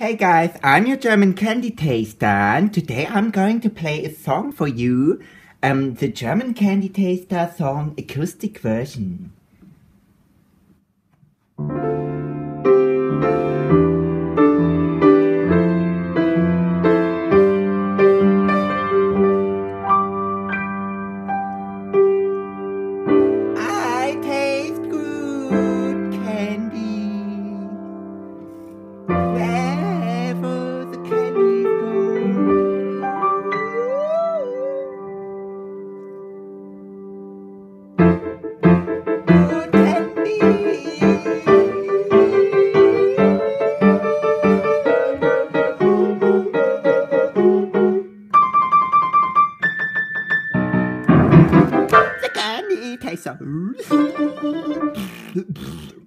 Hey guys, I'm your German candy taster and today I'm going to play a song for you. Um, the German candy taster song acoustic version. I taste good candy. case of.